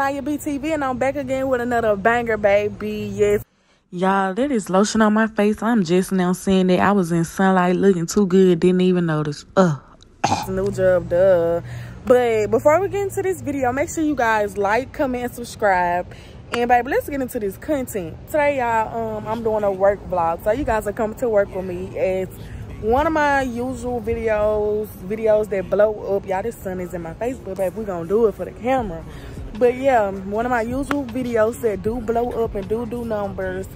girl Aniyah BTV and I'm back again with another banger, baby. Yes. Y'all, that is lotion on my face. I'm just now seeing that. I was in sunlight looking too good. Didn't even notice. Ugh. New job, duh. But before we get into this video, make sure you guys like, comment, subscribe. And baby, let's get into this content. Today, y'all, um, I'm doing a work vlog. So you guys are coming to work with me. It's one of my usual videos, videos that blow up. Y'all, this sun is in my face, but baby, we gonna do it for the camera. But yeah, one of my usual videos that do blow up and do do numbers.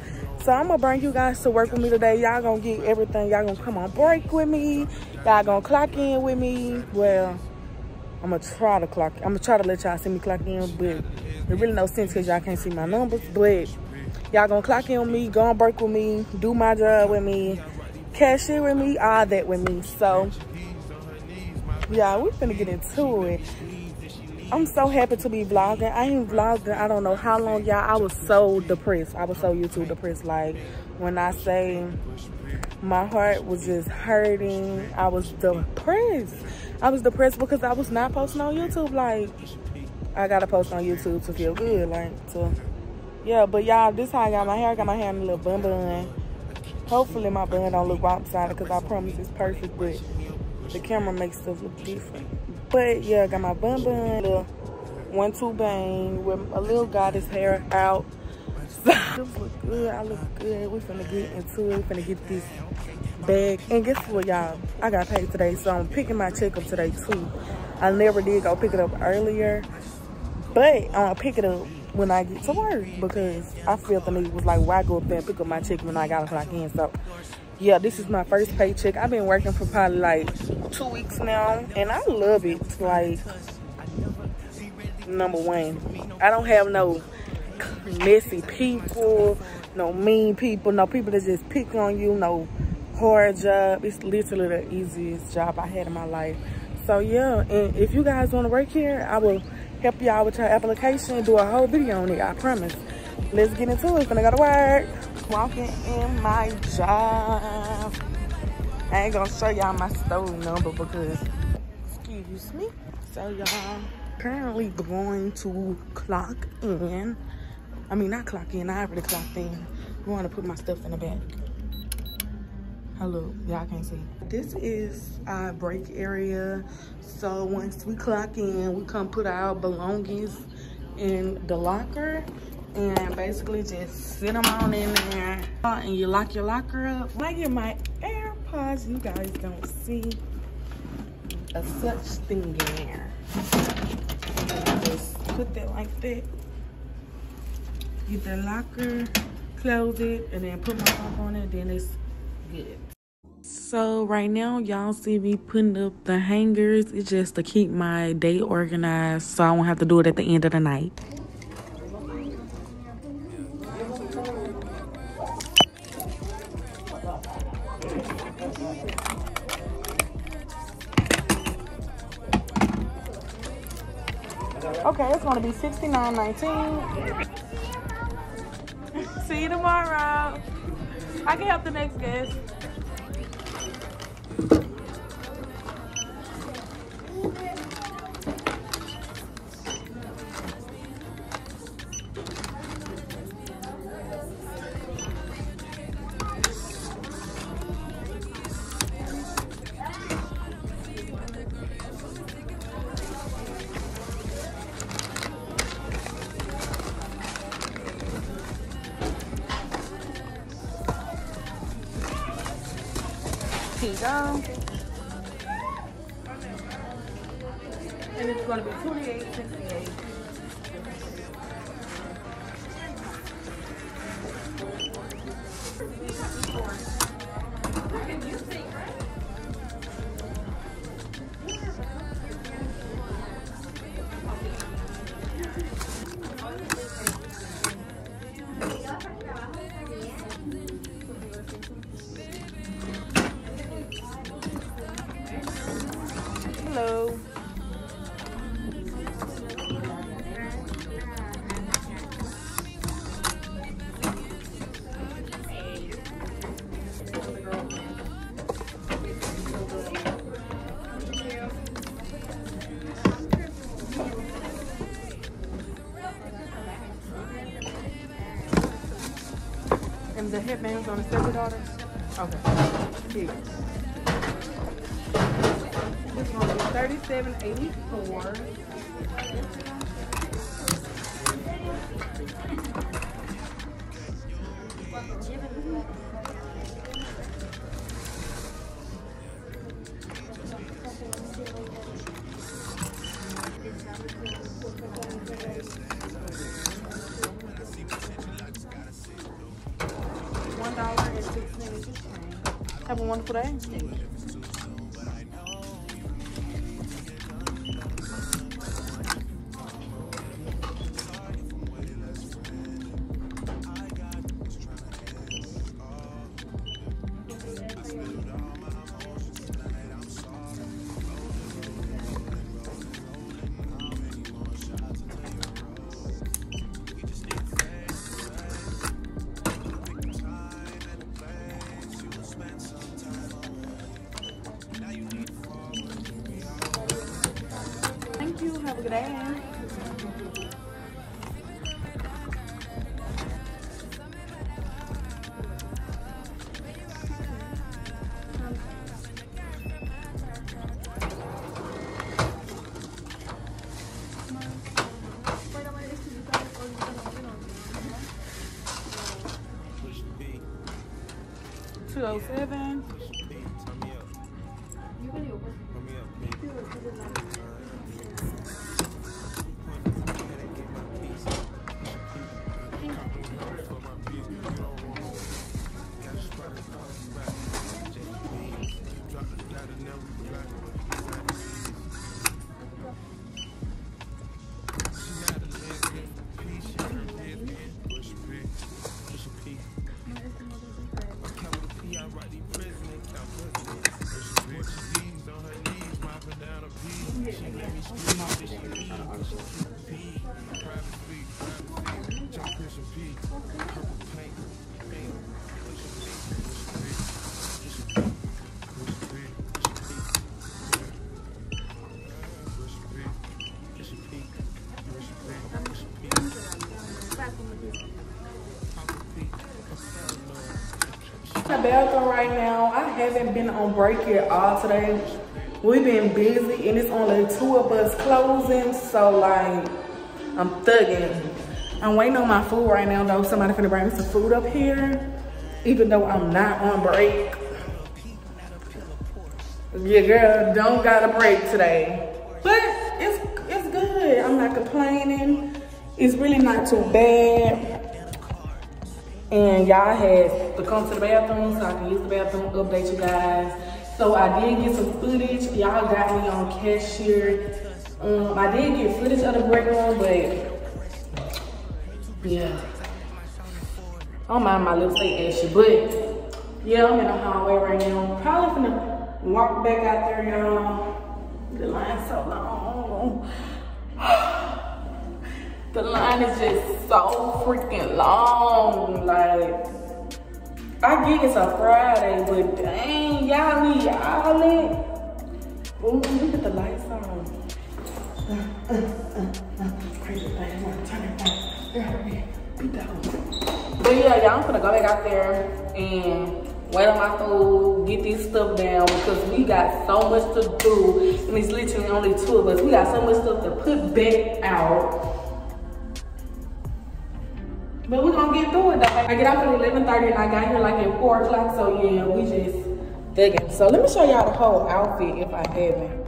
So I'm gonna bring you guys to work with me today. Y'all gonna get everything. Y'all gonna come on break with me. Y'all gonna clock in with me. Well, I'm gonna try to clock. I'm gonna try to let y'all see me clock in, but it really no sense because y'all can't see my numbers. But y'all gonna clock in with me, go on break with me, do my job with me, cash cashier with me, all that with me. So yeah, we finna get into it. I'm so happy to be vlogging. I ain't vlogging, I don't know how long, y'all. I was so depressed. I was so YouTube depressed. Like, when I say my heart was just hurting, I was depressed. I was depressed because I was not posting on YouTube. Like, I gotta post on YouTube to feel good. Like, to, yeah. But y'all, this how I got my hair. I got my hair in a little bun bun. Hopefully my bun don't look lopsided because I promise it's perfect. But the camera makes stuff look different. But yeah, I got my bun bun, little one two bang with a little goddess hair out. This look good. I look good. We finna get into it. We finna get this bag. And guess what, y'all? I got paid today, so I'm picking my check up today too. I never did go pick it up earlier, but I'm gonna pick it up when I get to work because I felt the need was like, why go up there and pick up my check when I gotta clock in? So yeah, this is my first paycheck. I've been working for probably like two weeks now, and I love it. Like, number one, I don't have no messy people, no mean people, no people that just pick on you, no hard job. It's literally the easiest job I had in my life. So yeah, and if you guys want to work here, I will help y'all with your application, do a whole video on it, I promise. Let's get into it. Gonna go to work walking in my job. I ain't gonna show y'all my store number because, excuse me. So y'all currently going to clock in. I mean, not clock in, I already clocked in. I wanna put my stuff in the bag. Hello, y'all can't see. This is our break area. So once we clock in, we come put our belongings in the locker and basically just sit them on in there and you lock your locker up. When I get my AirPods, you guys don't see a such thing in there. Just put that like that. Get the locker, close it, and then put my phone on it, then it's good. So right now, y'all see me putting up the hangers. It's just to keep my day organized so I won't have to do it at the end of the night. Be sixty-nine nineteen. See you tomorrow. I can help the next guest. Here you go. And it's going to be 28 68 the headbands on the daughter Okay. Six. It's going to 37.84. Have a wonderful day. Thank Two oh seven. The bathroom right now. I haven't been on break at all today. We've been busy and it's only two of us closing. So like, I'm thugging. I'm waiting on my food right now though. Somebody finna bring me some food up here. Even though I'm not on break. Yeah, girl, don't got a break today. But it's, it's good. I'm not complaining. It's really not too bad and y'all had to come to the bathroom so I can use the bathroom, update you guys. So I did get some footage. Y'all got me on cashier. Um, I did get footage of the break room, but yeah. I don't mind my lips stay ashy, but yeah, I'm in the hallway right now. Probably gonna walk back out there, y'all. The line's so long. The line is just so freaking long. Like, I get it's a Friday, but dang, y'all need all it. Ooh, look at the lights on. Uh, uh, uh, Crazy thing, I wanna turn it be down. But yeah, y'all, I'm gonna go back out there and wait on my food, get this stuff down because we got so much to do and it's literally only two of us. We got so much stuff to put back out. But we're gonna get through it though. I get off at 11.30 and I got here like at 4 o'clock, so yeah, we just digging. So let me show y'all the whole outfit if I haven't.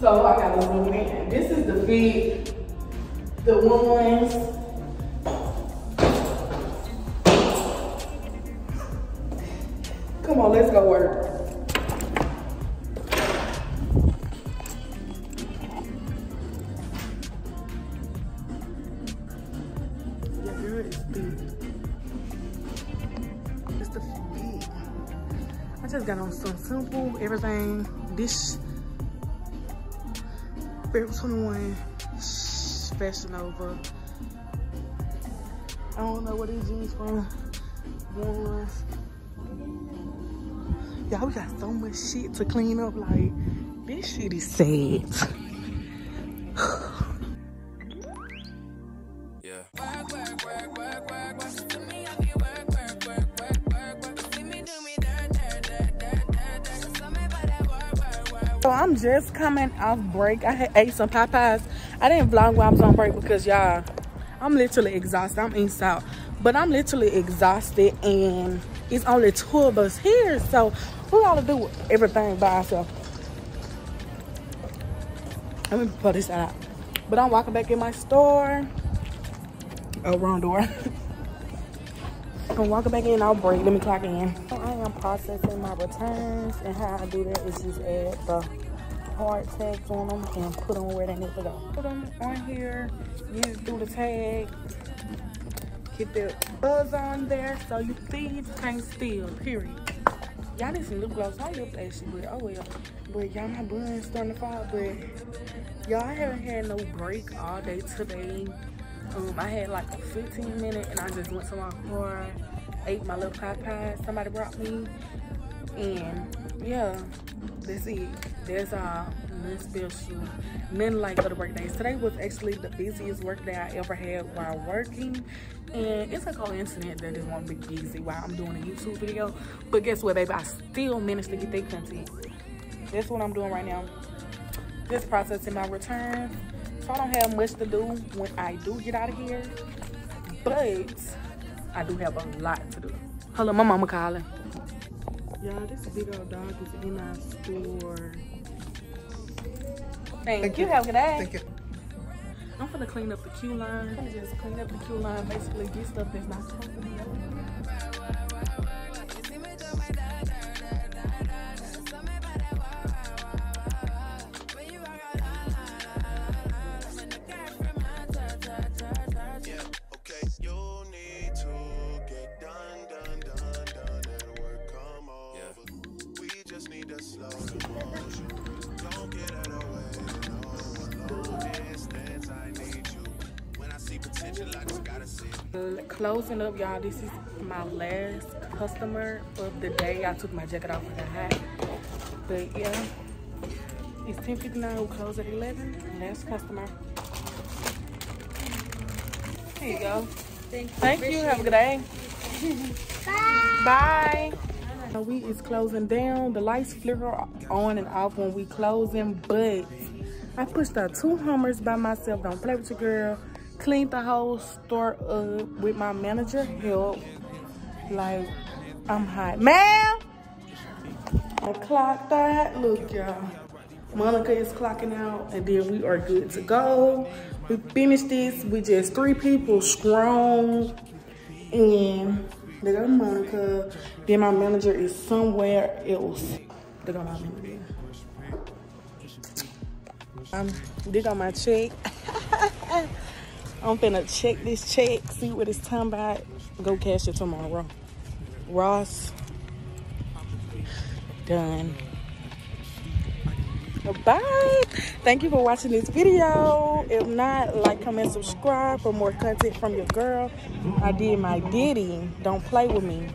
So I gotta zoom in. This is the big, the ones. Come on, let's go work. Got on some simple everything. This Forever 21 Fashion Nova. I don't know what these jeans from. Ones. Y'all, we got so much shit to clean up. Like, this shit is sad. So I'm just coming off break. I ate some Popeyes. I didn't vlog while I was on break because y'all, I'm literally exhausted. I'm in South, but I'm literally exhausted and it's only two of us here. So we gotta do everything by ourselves. Let me put this out. But I'm walking back in my store. Oh, wrong door. I'm walking back in, I'll break. Let me clock in. I am processing my returns, and how I do that is just add the hard tags on them and put them where they need to go. Put them on here, use do the tag, get the buzz on there so you thieves can't steal, period. Y'all need some lip gloss. My lips actually, but oh well. But y'all, my bun's starting to fall, but y'all haven't had no break all day today. Um, I had like a 15 minute and I just went to my car, ate my little pie pie somebody brought me. And yeah, that's it. That's all. Nothing special. Nothing like other work days. Today was actually the busiest work day I ever had while working. And it's a coincidence that this won't be busy while I'm doing a YouTube video. But guess what, baby? I still managed to get that content. That's what I'm doing right now. Just processing my return. so I don't have much to do when I do get out of here. But I do have a lot to do. Hello, my mama calling. Y'all, this big old dog is in our store. Thank, Thank you. you. Have a good day. Thank you. I'm gonna clean up the queue line. I'm gonna just clean up the queue line, basically get stuff that's not supposed to be closing up y'all. This is my last customer of the day. I took my jacket off with a hat. But yeah. It's 10:59. we close at 11 last customer. Here you go. Thank you, thank you. have a good day. Bye. Bye. We is closing down. The lights flicker on and off when we closing but i pushed out two hummers by myself. Don't play with your girl cleaned the whole store up with my manager help. Like, I'm hot. Ma'am! I clocked that. Look, y'all. Monica is clocking out, and then we are good to go. We finished this with just three people strong. And they got Monica. Then my manager is somewhere else. They got my manager. Um, they got my check. I'm finna check this check, see what it's time about. Go cash it tomorrow. Ross, done. Bye. Thank you for watching this video. If not, like, comment, subscribe for more content from your girl. I did my ditty. Don't play with me.